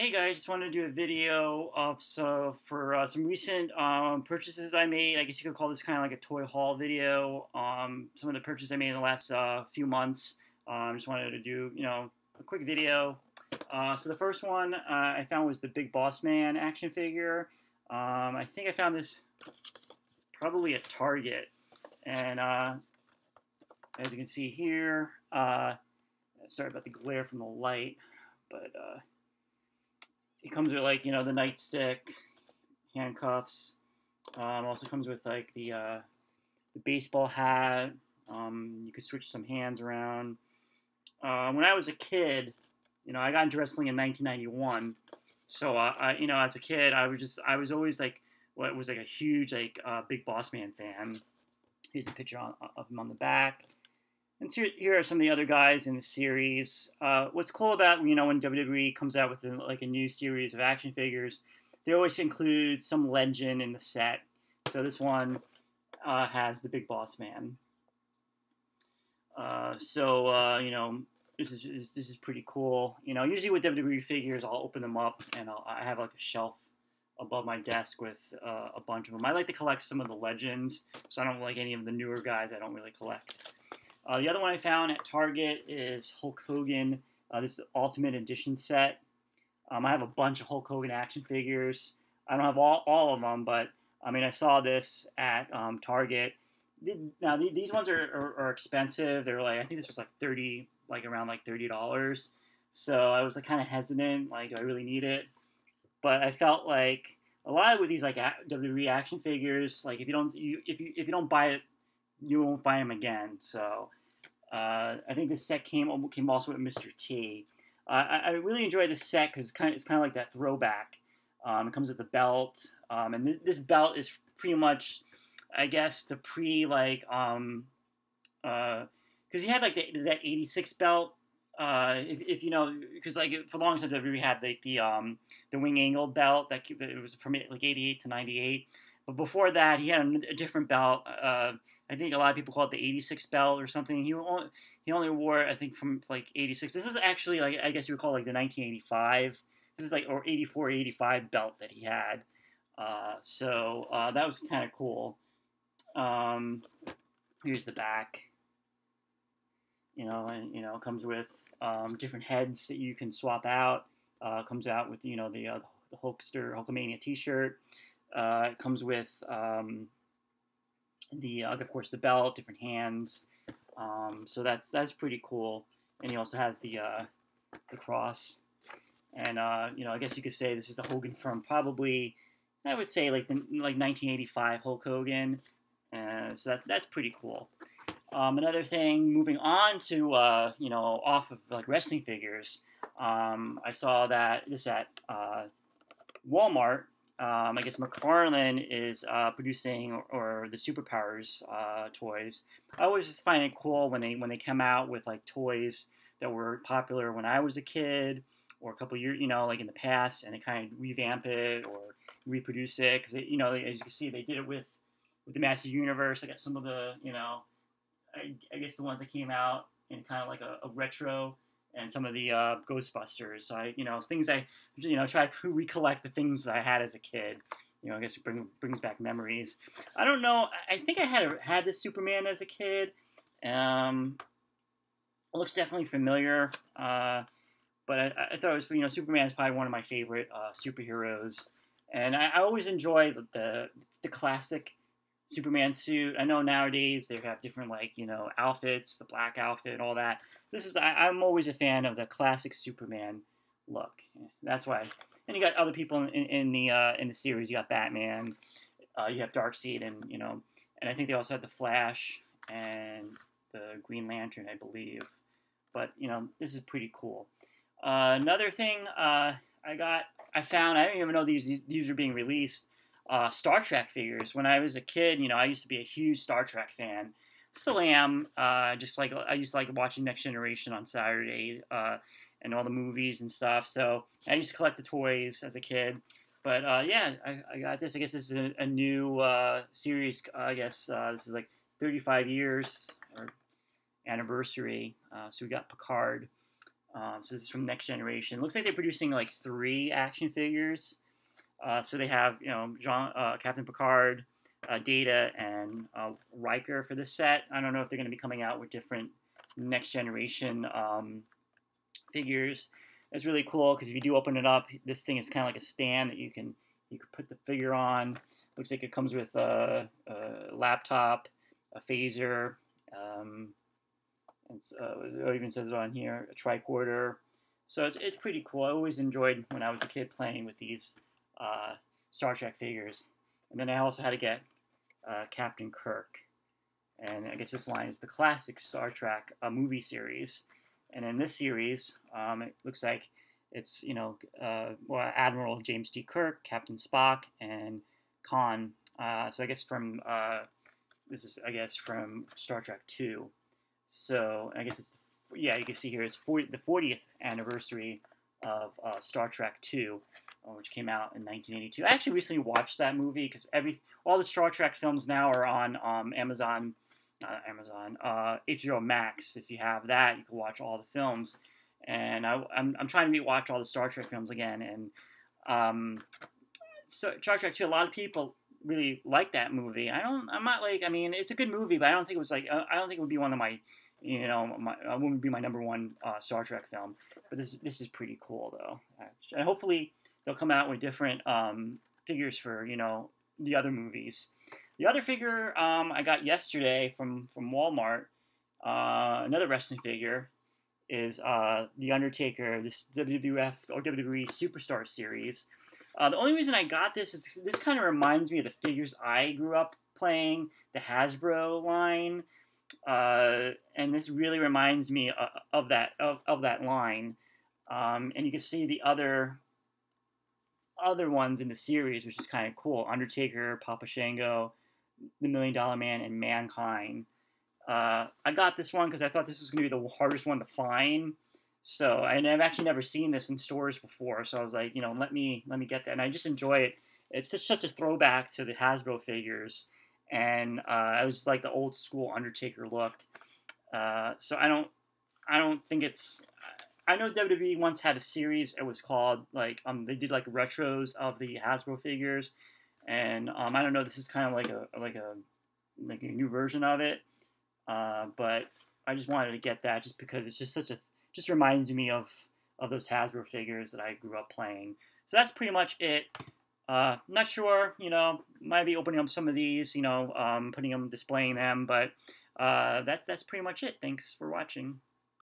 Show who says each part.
Speaker 1: Hey guys, just wanted to do a video of so for uh, some recent um, purchases I made. I guess you could call this kind of like a toy haul video. Um, some of the purchases I made in the last uh, few months. Um, just wanted to do you know a quick video. Uh, so the first one uh, I found was the Big Boss Man action figure. Um, I think I found this probably at Target, and uh, as you can see here, uh, sorry about the glare from the light, but it comes with like you know the nightstick, handcuffs. Um, also comes with like the uh, the baseball hat. Um, you could switch some hands around. Uh, when I was a kid, you know, I got into wrestling in 1991. So uh, I, you know, as a kid, I was just I was always like what was like a huge like uh, Big Boss Man fan. Here's a picture on, of him on the back. And here, here are some of the other guys in the series. Uh, what's cool about you know when WWE comes out with a, like a new series of action figures, they always include some legend in the set. So this one uh, has the Big Boss Man. Uh, so uh, you know this is this is pretty cool. You know usually with WWE figures, I'll open them up and I'll, I have like a shelf above my desk with uh, a bunch of them. I like to collect some of the legends, so I don't like any of the newer guys. I don't really collect. Uh, the other one I found at Target is Hulk Hogan. Uh, this is the Ultimate Edition set. Um, I have a bunch of Hulk Hogan action figures. I don't have all, all of them, but I mean, I saw this at um, Target. Now these ones are, are, are, expensive. They're like I think this was like thirty, like around like thirty dollars. So I was like kind of hesitant, like do I really need it? But I felt like a lot with these like WWE action figures, like if you don't you, if you if you don't buy it you won't find him again. So uh, I think this set came came also with Mr. T. Uh, I, I really enjoy this set because it's kind of, it's kind of like that throwback. Um, it comes with the belt, um, and th- this belt is pretty much, I guess, the pre like um, because uh, he had like the, that '86 belt. Uh, if, if, you know, because like for a long time we had like the um, the winged eagle belt that it was from like '88 to '98. But before that, he had a, a different belt. Uh, I think a lot of people call it the 86 belt or something. He only, he only wore I think from like 86. This is actually like I guess you would call it like the 1985. This is like or 84, 85 belt that he had. Uh, so uh, that was kind of cool. Um, here's the back. You know, and you know comes with um, different heads that you can swap out. Uh, comes out with you know the uh, the Hulkster Hulkamania T-shirt. Uh, it comes with um, the uh, of course the belt, different hands. Um, so that's that's pretty cool. And he also has the uh, the cross. And uh, you know, I guess you could say this is the Hogan from probably I would say like the like 1985 Hulk Hogan. Uh, so that's that's pretty cool. Um, another thing, moving on to uh, you know off of like wrestling figures, um, I saw that this at uh, Walmart um, I guess McFarlane is uh, producing or, or, the Superpowers uh, toys. I always just find it cool when they when they come out with like toys that were popular when I was a kid or a couple years, you know, like in the past, and they kind of revamp it or reproduce it because you know, as you can see, they did it with with the Master Universe. I got some of the, you know, I, I guess the ones that came out in kind of like a, a retro and some of the uh, Ghostbusters. So I, you know, things I, you know, try to recollect the things that I had as a kid. You know, I guess it bring, brings back memories. I don't know. I think I had had this Superman as a kid. Um, it looks definitely familiar. Uh, but I, I, thought it was, you know, Superman is probably one of my favorite uh, superheroes, and I, I always enjoy the, the, the classic Superman suit. I know nowadays they have different like you know outfits, the black outfit, and all that. This is I, am always a fan of the classic Superman look. That's why. And you got other people in, in the uh, in the series. You got Batman. Uh, you have Darkseid, and you know, and I think they also had the Flash and the Green Lantern, I believe. But you know, this is pretty cool. Uh, another thing uh, I got, I found, I didn't even know these these were being released uh, Star Trek figures. When I was a kid, you know, I used to be a huge Star Trek fan. Still am. Uh, just like I used to like watching Next Generation on Saturday uh, and all the movies and stuff. So I used to collect the toys as a kid. But uh, yeah, I, I, got this. I guess this is a, a new uh, series. I guess uh, this is like 35 years or anniversary. so we got Picard. Um, so this is from Next Generation. Looks like they're producing like three action figures. Uh, so they have you know Jean, uh, Captain Picard, uh, Data, and uh, Riker for this set. I don't know if they're going to be coming out with different Next Generation um, figures. It's really cool because if you do open it up, this thing is kind of like a stand that you can you can put the figure on. Looks like it comes with a, a laptop, a phaser. Um, uh, it even says it on here, a tricorder. So it's, it's pretty cool. I always enjoyed when I was a kid playing with these uh, Star Trek figures. And then I also had to get uh, Captain Kirk. And I guess this line is the classic Star Trek uh, movie series. And in this series, um, it looks like it's, you know, uh, well, Admiral James T. Kirk, Captain Spock, and Khan. Uh, so I guess from, this is, I guess, from Star Trek 2. So I guess it's yeah, you can see here it's 40, the 40th anniversary of uh, Star Trek II, uh, which came out in 1982. I actually recently watched that movie because every all the Star Trek films now are on um, Amazon, uh, Amazon, uh, HBO Max. If you have that, you can watch all the films. And I, am I'm, I'm trying to rewatch all the Star Trek films again. And um, so Star Trek II, a lot of people really like that movie. I don't. I'm not like. I mean, it's a good movie, but I don't think it was like. Uh, I don't think it would be one of my you know, my, uh, wouldn't be my number one uh, Star Trek film. But this this is pretty cool though, and hopefully they'll come out with different um, figures for you know the other movies. The other figure um, I got yesterday from from Walmart, uh, another wrestling figure, is uh, the Undertaker, this WWF or WWE Superstar Series. Uh, the only reason I got this is this kind of reminds me of the figures I grew up playing, the Hasbro line uh, and this really reminds me of, uh, of that of, of that line. Um, and you can see the other other ones in the series, which is kind of cool. Undertaker, Papa Shango, The Million Dollar Man, and Mankind. Uh, I got this one because I thought this was going to be the hardest one to find. So and I've actually never seen this in stores before. So I was like, you know, let me let me get that. And I just enjoy it. It's just such a throwback to the Hasbro figures and uh, I was like the old school Undertaker look. Uh, so I don't, I don't think it's. I know WWE once had a series. It was called like um they did like retros of the Hasbro figures, and um I don't know. This is kind of like a like a like a new version of it. Uh, but I just wanted to get that just because it's just such a just reminds me of of those Hasbro figures that I grew up playing. So that's pretty much it. Uh, not sure, you know, might be opening up some of these, you know, um, putting them, displaying them, but uh, that's that's pretty much it. Thanks for watching.